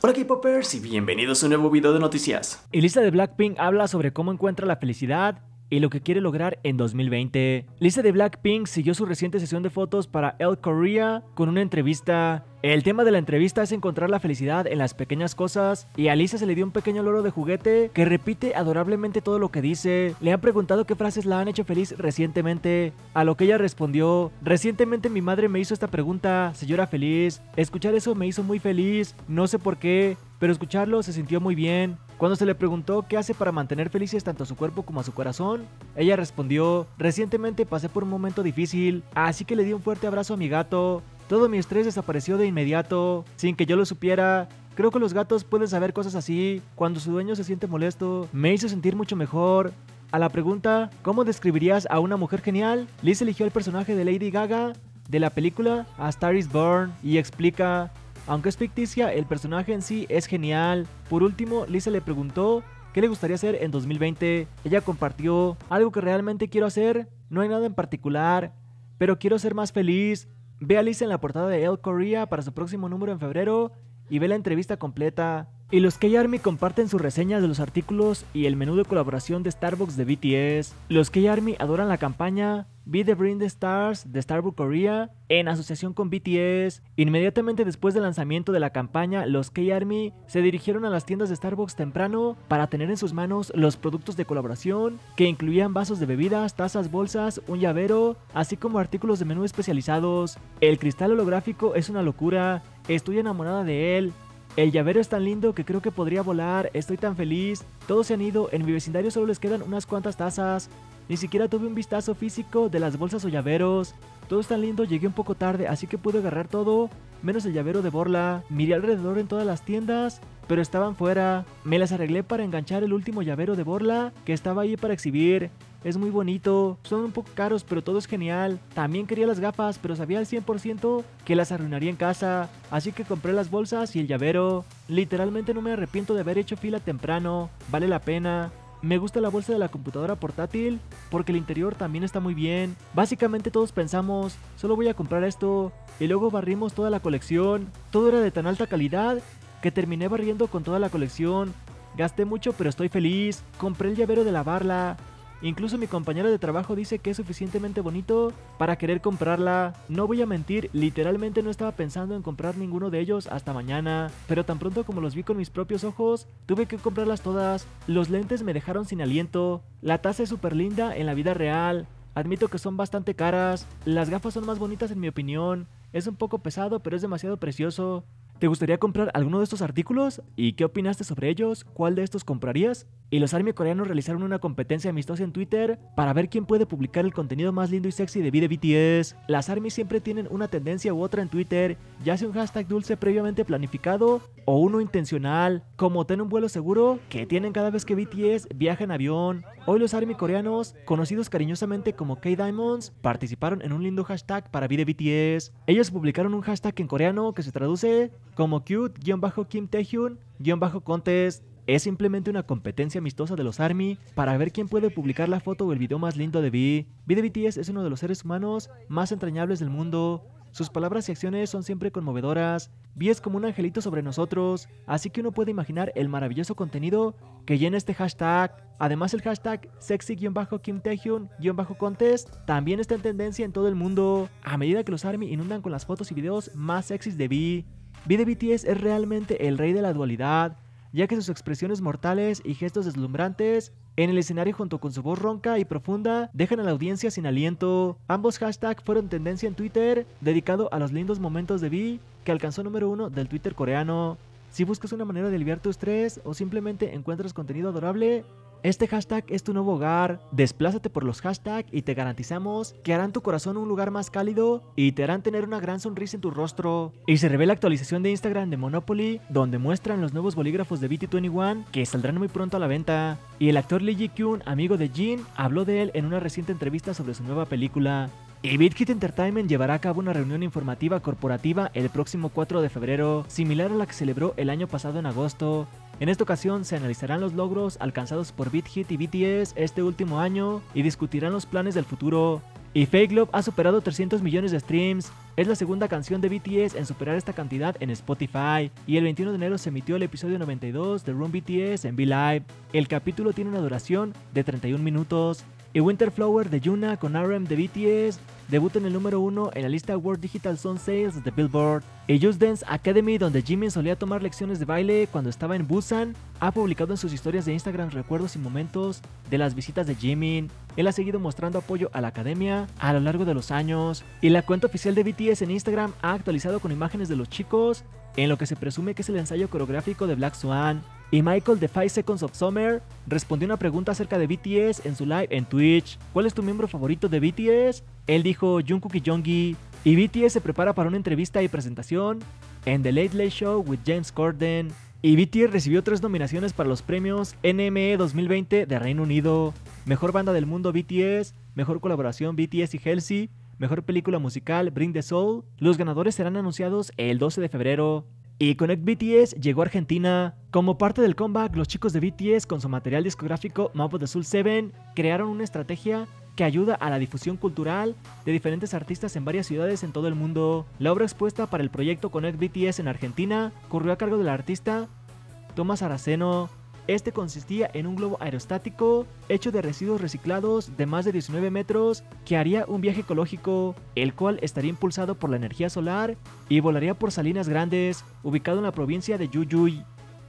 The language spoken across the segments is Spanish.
Hola K-Popers y bienvenidos a un nuevo video de noticias. Elisa de Blackpink habla sobre cómo encuentra la felicidad y lo que quiere lograr en 2020. Lisa de Blackpink siguió su reciente sesión de fotos para El Korea con una entrevista. El tema de la entrevista es encontrar la felicidad en las pequeñas cosas y a Lisa se le dio un pequeño loro de juguete que repite adorablemente todo lo que dice. Le han preguntado qué frases la han hecho feliz recientemente, a lo que ella respondió, recientemente mi madre me hizo esta pregunta era feliz. Escuchar eso me hizo muy feliz, no sé por qué, pero escucharlo se sintió muy bien. Cuando se le preguntó qué hace para mantener felices tanto a su cuerpo como a su corazón, ella respondió, recientemente pasé por un momento difícil, así que le di un fuerte abrazo a mi gato. Todo mi estrés desapareció de inmediato, sin que yo lo supiera. Creo que los gatos pueden saber cosas así. Cuando su dueño se siente molesto, me hizo sentir mucho mejor. A la pregunta, ¿cómo describirías a una mujer genial? Liz eligió el personaje de Lady Gaga de la película A Star is Born y explica, aunque es ficticia, el personaje en sí es genial. Por último, Lisa le preguntó qué le gustaría hacer en 2020. Ella compartió algo que realmente quiero hacer. No hay nada en particular, pero quiero ser más feliz. Ve a Lisa en la portada de El Korea para su próximo número en febrero y ve la entrevista completa. Y los K-Army comparten sus reseñas de los artículos y el menú de colaboración de Starbucks de BTS. Los K-Army adoran la campaña Be the Bring the Stars de Starbucks Korea en asociación con BTS. Inmediatamente después del lanzamiento de la campaña, los K-Army se dirigieron a las tiendas de Starbucks temprano para tener en sus manos los productos de colaboración que incluían vasos de bebidas, tazas, bolsas, un llavero, así como artículos de menú especializados. El cristal holográfico es una locura, estoy enamorada de él. El llavero es tan lindo que creo que podría volar, estoy tan feliz. Todos se han ido, en mi vecindario solo les quedan unas cuantas tazas. Ni siquiera tuve un vistazo físico de las bolsas o llaveros. Todo es tan lindo, llegué un poco tarde, así que pude agarrar todo, menos el llavero de Borla. Miré alrededor en todas las tiendas, pero estaban fuera. Me las arreglé para enganchar el último llavero de Borla, que estaba ahí para exhibir. Es muy bonito, son un poco caros, pero todo es genial. También quería las gafas, pero sabía al 100% que las arruinaría en casa, así que compré las bolsas y el llavero. Literalmente no me arrepiento de haber hecho fila temprano, vale la pena. Me gusta la bolsa de la computadora portátil porque el interior también está muy bien. Básicamente todos pensamos, solo voy a comprar esto y luego barrimos toda la colección. Todo era de tan alta calidad que terminé barriendo con toda la colección. Gasté mucho pero estoy feliz. Compré el llavero de lavarla. Incluso mi compañero de trabajo dice que es suficientemente bonito para querer comprarla. No voy a mentir, literalmente no estaba pensando en comprar ninguno de ellos hasta mañana, pero tan pronto como los vi con mis propios ojos, tuve que comprarlas todas. Los lentes me dejaron sin aliento. La taza es súper linda en la vida real. Admito que son bastante caras. Las gafas son más bonitas en mi opinión. Es un poco pesado, pero es demasiado precioso. ¿Te gustaría comprar alguno de estos artículos? ¿Y qué opinaste sobre ellos? ¿Cuál de estos comprarías? Y los ARMY coreanos realizaron una competencia amistosa en Twitter para ver quién puede publicar el contenido más lindo y sexy de vida BTS. Las ARMY siempre tienen una tendencia u otra en Twitter, ya sea un hashtag dulce previamente planificado o uno intencional, como ten un vuelo seguro que tienen cada vez que BTS viaja en avión. Hoy los ARMY coreanos, conocidos cariñosamente como K-Diamonds, participaron en un lindo hashtag para vida BTS. Ellos publicaron un hashtag en coreano que se traduce como cute-kim taehyun-contest. Es simplemente una competencia amistosa de los ARMY para ver quién puede publicar la foto o el video más lindo de V. V de BTS es uno de los seres humanos más entrañables del mundo. Sus palabras y acciones son siempre conmovedoras. V es como un angelito sobre nosotros, así que uno puede imaginar el maravilloso contenido que llena este hashtag. Además el hashtag sexy-kim contest también está en tendencia en todo el mundo, a medida que los ARMY inundan con las fotos y videos más sexys de V. V de BTS es realmente el rey de la dualidad, ya que sus expresiones mortales y gestos deslumbrantes en el escenario junto con su voz ronca y profunda dejan a la audiencia sin aliento. Ambos hashtags fueron tendencia en Twitter, dedicado a los lindos momentos de V, que alcanzó número uno del Twitter coreano. Si buscas una manera de aliviar tu estrés o simplemente encuentras contenido adorable, este hashtag es tu nuevo hogar. Desplázate por los hashtags y te garantizamos que harán tu corazón un lugar más cálido y te harán tener una gran sonrisa en tu rostro. Y se revela actualización de Instagram de Monopoly, donde muestran los nuevos bolígrafos de BT21 que saldrán muy pronto a la venta. Y el actor Lee Ji-kyun, amigo de Jin, habló de él en una reciente entrevista sobre su nueva película. Y BitKit Entertainment llevará a cabo una reunión informativa corporativa el próximo 4 de febrero, similar a la que celebró el año pasado en agosto. En esta ocasión se analizarán los logros alcanzados por BitHit y BTS este último año y discutirán los planes del futuro. Y Fake Love ha superado 300 millones de streams. Es la segunda canción de BTS en superar esta cantidad en Spotify. Y el 21 de enero se emitió el episodio 92 de Room BTS en V-Live. El capítulo tiene una duración de 31 minutos. Y Winter Flower de Yuna con RM de BTS debuta en el número 1 en la lista World Digital Song Sales de Billboard. Y Just Dance Academy, donde Jimin solía tomar lecciones de baile cuando estaba en Busan, ha publicado en sus historias de Instagram recuerdos y momentos de las visitas de Jimin. Él ha seguido mostrando apoyo a la academia a lo largo de los años. Y la cuenta oficial de BTS en Instagram ha actualizado con imágenes de los chicos en lo que se presume que es el ensayo coreográfico de Black Swan. Y Michael de 5 Seconds of Summer respondió una pregunta acerca de BTS en su live en Twitch. ¿Cuál es tu miembro favorito de BTS? Él dijo Jungkook y Jonggi. Y BTS se prepara para una entrevista y presentación en The Late Late Show with James Corden. Y BTS recibió tres nominaciones para los premios NME 2020 de Reino Unido. Mejor banda del mundo BTS, mejor colaboración BTS y Halsey, mejor película musical Bring the Soul. Los ganadores serán anunciados el 12 de febrero. Y Connect BTS llegó a Argentina. Como parte del comeback, los chicos de BTS con su material discográfico Map of the Soul 7 crearon una estrategia que ayuda a la difusión cultural de diferentes artistas en varias ciudades en todo el mundo. La obra expuesta para el proyecto Connect BTS en Argentina corrió a cargo del artista Tomás Araceno, este consistía en un globo aerostático hecho de residuos reciclados de más de 19 metros que haría un viaje ecológico, el cual estaría impulsado por la energía solar y volaría por Salinas Grandes, ubicado en la provincia de Yuyuy.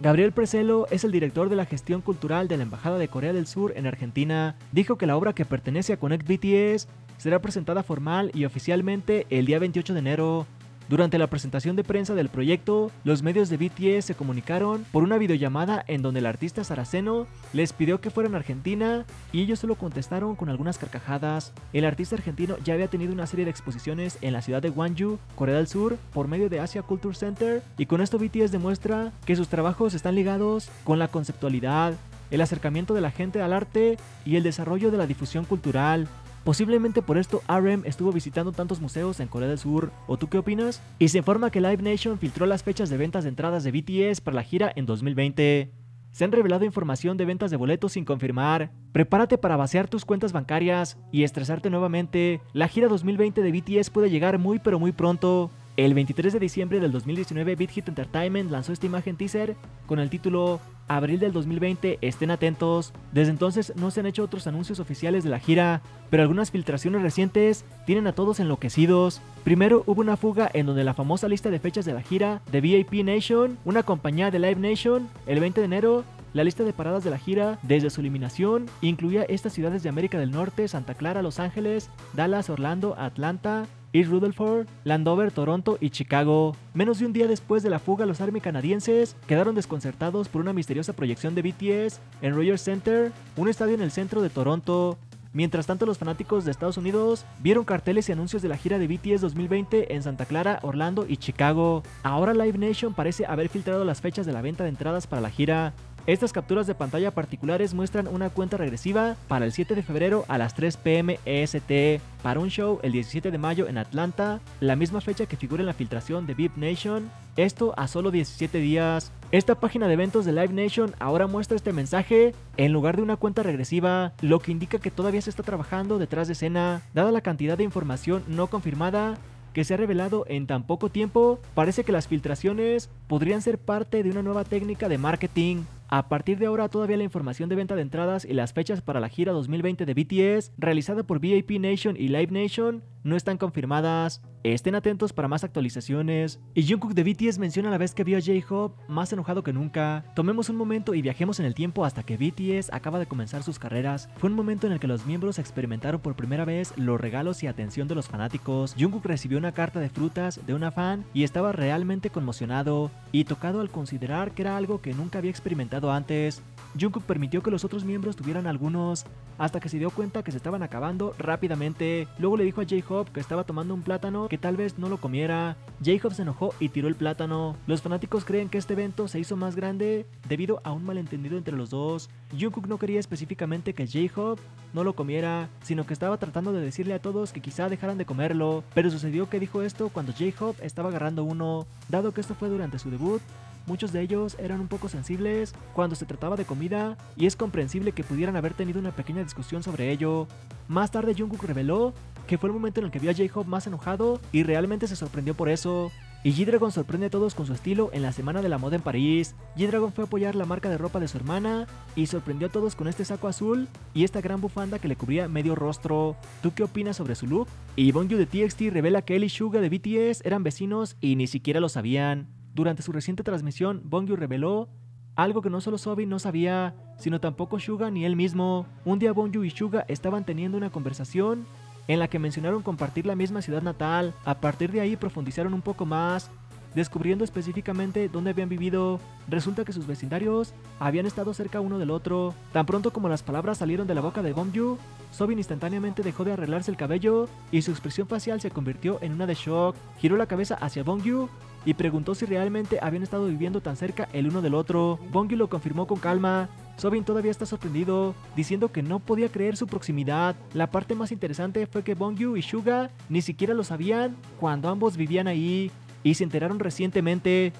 Gabriel Preselo es el director de la gestión cultural de la Embajada de Corea del Sur en Argentina. Dijo que la obra que pertenece a Connect BTS será presentada formal y oficialmente el día 28 de enero. Durante la presentación de prensa del proyecto, los medios de BTS se comunicaron por una videollamada en donde el artista saraceno les pidió que fueran a Argentina y ellos solo contestaron con algunas carcajadas. El artista argentino ya había tenido una serie de exposiciones en la ciudad de Gwangju, Corea del Sur, por medio de Asia Culture Center y con esto BTS demuestra que sus trabajos están ligados con la conceptualidad, el acercamiento de la gente al arte y el desarrollo de la difusión cultural. Posiblemente por esto RM estuvo visitando tantos museos en Corea del Sur, ¿o tú qué opinas? Y se informa que Live Nation filtró las fechas de ventas de entradas de BTS para la gira en 2020. Se han revelado información de ventas de boletos sin confirmar. Prepárate para vaciar tus cuentas bancarias y estresarte nuevamente. La gira 2020 de BTS puede llegar muy pero muy pronto. El 23 de diciembre del 2019, Beat Hit Entertainment lanzó esta imagen teaser con el título Abril del 2020, estén atentos. Desde entonces no se han hecho otros anuncios oficiales de la gira, pero algunas filtraciones recientes tienen a todos enloquecidos. Primero hubo una fuga en donde la famosa lista de fechas de la gira de VIP Nation, una compañía de Live Nation, el 20 de enero, la lista de paradas de la gira, desde su eliminación, incluía estas ciudades de América del Norte, Santa Clara, Los Ángeles, Dallas, Orlando, Atlanta, East Rutherford, Landover, Toronto y Chicago. Menos de un día después de la fuga, los Army canadienses quedaron desconcertados por una misteriosa proyección de BTS en Rogers Center, un estadio en el centro de Toronto. Mientras tanto, los fanáticos de Estados Unidos vieron carteles y anuncios de la gira de BTS 2020 en Santa Clara, Orlando y Chicago. Ahora Live Nation parece haber filtrado las fechas de la venta de entradas para la gira. Estas capturas de pantalla particulares muestran una cuenta regresiva para el 7 de febrero a las 3 pm EST para un show el 17 de mayo en Atlanta, la misma fecha que figura en la filtración de VIP Nation, esto a solo 17 días. Esta página de eventos de Live Nation ahora muestra este mensaje en lugar de una cuenta regresiva, lo que indica que todavía se está trabajando detrás de escena, dada la cantidad de información no confirmada que se ha revelado en tan poco tiempo, parece que las filtraciones podrían ser parte de una nueva técnica de marketing. A partir de ahora todavía la información de venta de entradas y las fechas para la gira 2020 de BTS realizada por VIP Nation y Live Nation no están confirmadas. Estén atentos para más actualizaciones. Y Jungkook de BTS menciona la vez que vio a J-Hope más enojado que nunca. Tomemos un momento y viajemos en el tiempo hasta que BTS acaba de comenzar sus carreras. Fue un momento en el que los miembros experimentaron por primera vez los regalos y atención de los fanáticos. Jungkook recibió una carta de frutas de una fan y estaba realmente conmocionado y tocado al considerar que era algo que nunca había experimentado antes. Jungkook permitió que los otros miembros tuvieran algunos, hasta que se dio cuenta que se estaban acabando rápidamente. Luego le dijo a J-Hope que estaba tomando un plátano que tal vez no lo comiera. J-Hope se enojó y tiró el plátano. Los fanáticos creen que este evento se hizo más grande debido a un malentendido entre los dos. Jungkook no quería específicamente que J-Hope no lo comiera, sino que estaba tratando de decirle a todos que quizá dejaran de comerlo, pero sucedió que dijo esto cuando J-Hope estaba agarrando uno. Dado que esto fue durante su debut, muchos de ellos eran un poco sensibles cuando se trataba de comida y es comprensible que pudieran haber tenido una pequeña discusión sobre ello. Más tarde Jungkook reveló que fue el momento en el que vio a J-Hope más enojado y realmente se sorprendió por eso. Y G-Dragon sorprende a todos con su estilo en la Semana de la Moda en París. G-Dragon fue a apoyar la marca de ropa de su hermana y sorprendió a todos con este saco azul y esta gran bufanda que le cubría medio rostro. ¿Tú qué opinas sobre su look? Y Bongyu de TXT revela que él y Suga de BTS eran vecinos y ni siquiera lo sabían. Durante su reciente transmisión, Bongyu reveló algo que no solo Sobi no sabía, sino tampoco Suga ni él mismo. Un día Bongyu y Suga estaban teniendo una conversación en la que mencionaron compartir la misma ciudad natal. A partir de ahí profundizaron un poco más, descubriendo específicamente dónde habían vivido. Resulta que sus vecindarios habían estado cerca uno del otro. Tan pronto como las palabras salieron de la boca de Bongyu, Sobin instantáneamente dejó de arreglarse el cabello y su expresión facial se convirtió en una de shock. Giró la cabeza hacia Bongyu y preguntó si realmente habían estado viviendo tan cerca el uno del otro. Bongyu lo confirmó con calma. Sobin todavía está sorprendido, diciendo que no podía creer su proximidad. La parte más interesante fue que Bongyu y Suga ni siquiera lo sabían cuando ambos vivían ahí y se enteraron recientemente.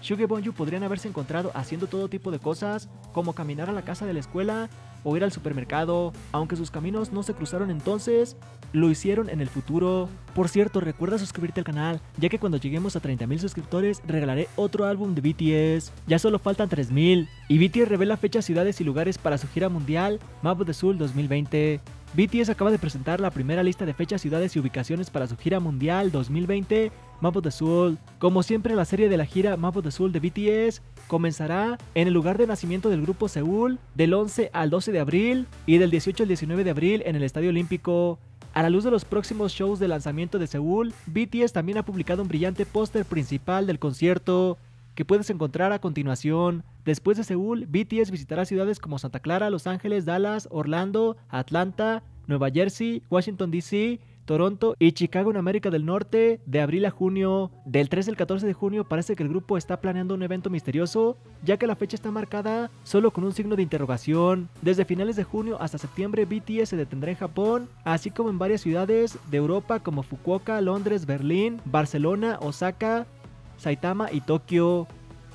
Suga y Bongyu podrían haberse encontrado haciendo todo tipo de cosas, como caminar a la casa de la escuela o ir al supermercado, aunque sus caminos no se cruzaron entonces, lo hicieron en el futuro. Por cierto, recuerda suscribirte al canal, ya que cuando lleguemos a 30.000 suscriptores regalaré otro álbum de BTS. Ya solo faltan 3.000, y BTS revela fechas, ciudades y lugares para su gira mundial Map of the Soul 2020. BTS acaba de presentar la primera lista de fechas, ciudades y ubicaciones para su gira mundial 2020 Map of the Soul. Como siempre, la serie de la gira Map of the Soul de BTS comenzará en el lugar de nacimiento del grupo Seúl del 11 al 12 de abril y del 18 al 19 de abril en el Estadio Olímpico. A la luz de los próximos shows de lanzamiento de Seúl, BTS también ha publicado un brillante póster principal del concierto que puedes encontrar a continuación. Después de Seúl, BTS visitará ciudades como Santa Clara, Los Ángeles, Dallas, Orlando, Atlanta, Nueva Jersey, Washington DC, Toronto y Chicago en América del Norte de abril a junio. Del 3 al 14 de junio parece que el grupo está planeando un evento misterioso, ya que la fecha está marcada solo con un signo de interrogación. Desde finales de junio hasta septiembre BTS se detendrá en Japón, así como en varias ciudades de Europa como Fukuoka, Londres, Berlín, Barcelona, Osaka, Saitama y Tokio.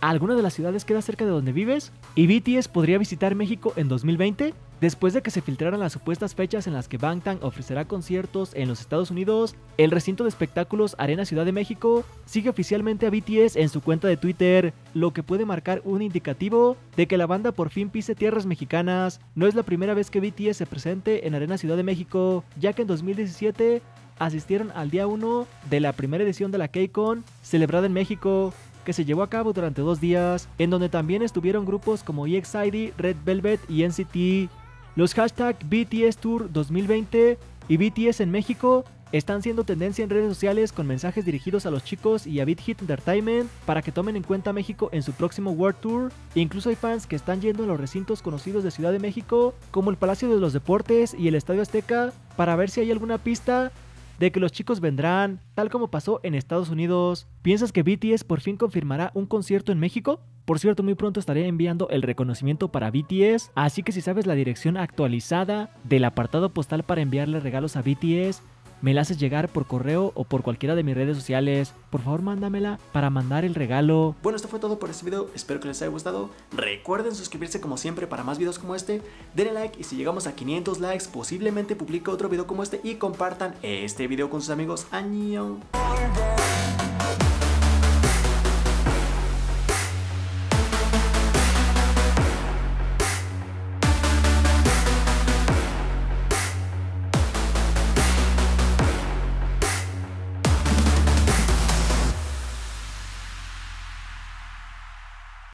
¿Alguna de las ciudades queda cerca de donde vives? ¿Y BTS podría visitar México en 2020? Después de que se filtraran las supuestas fechas en las que Bangtan ofrecerá conciertos en los Estados Unidos, el recinto de espectáculos Arena Ciudad de México sigue oficialmente a BTS en su cuenta de Twitter, lo que puede marcar un indicativo de que la banda por fin pise tierras mexicanas. No es la primera vez que BTS se presente en Arena Ciudad de México, ya que en 2017 asistieron al día 1 de la primera edición de la KCON celebrada en México que se llevó a cabo durante dos días, en donde también estuvieron grupos como EXID, Red Velvet y NCT. Los hashtags BTS Tour 2020 y BTS en México están siendo tendencia en redes sociales con mensajes dirigidos a los chicos y a Beat Hit Entertainment para que tomen en cuenta México en su próximo World Tour. incluso hay fans que están yendo a los recintos conocidos de Ciudad de México, como el Palacio de los Deportes y el Estadio Azteca, para ver si hay alguna pista de que los chicos vendrán, tal como pasó en Estados Unidos. ¿Piensas que BTS por fin confirmará un concierto en México? Por cierto, muy pronto estaré enviando el reconocimiento para BTS, así que si sabes la dirección actualizada del apartado postal para enviarle regalos a BTS, me la haces llegar por correo o por cualquiera de mis redes sociales. Por favor, mándamela para mandar el regalo. Bueno, esto fue todo por este video. Espero que les haya gustado. Recuerden suscribirse como siempre para más videos como este. Denle like y si llegamos a 500 likes, posiblemente publique otro video como este y compartan este video con sus amigos. ¡Año!